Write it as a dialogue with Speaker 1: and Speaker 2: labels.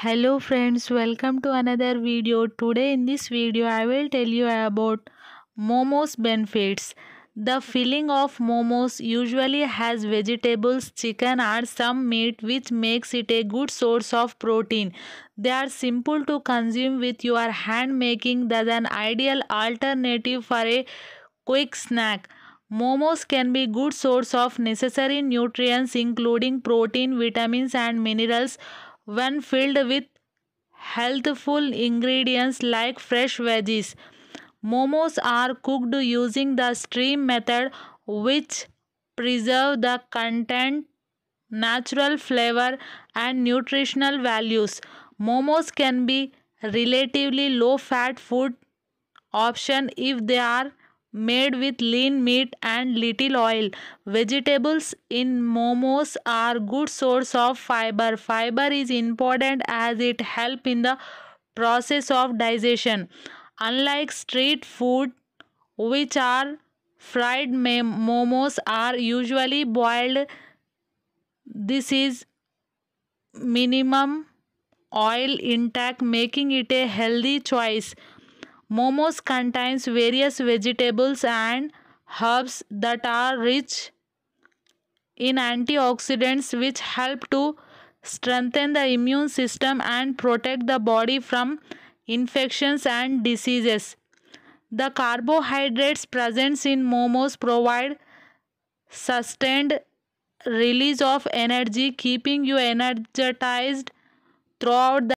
Speaker 1: Hello friends, welcome to another video. Today in this video I will tell you about momos benefits. The filling of momos usually has vegetables, chicken or some meat which makes it a good source of protein. They are simple to consume with your hand making thus an ideal alternative for a quick snack. Momos can be good source of necessary nutrients including protein, vitamins and minerals when filled with healthful ingredients like fresh veggies. Momos are cooked using the steam method which preserve the content, natural flavor and nutritional values. Momos can be relatively low fat food option if they are made with lean meat and little oil. Vegetables in momos are good source of fiber. Fiber is important as it help in the process of digestion. Unlike street food which are fried momos are usually boiled this is minimum oil intake making it a healthy choice Momos contains various vegetables and herbs that are rich in antioxidants which help to strengthen the immune system and protect the body from infections and diseases. The carbohydrates present in momos provide sustained release of energy keeping you energized throughout the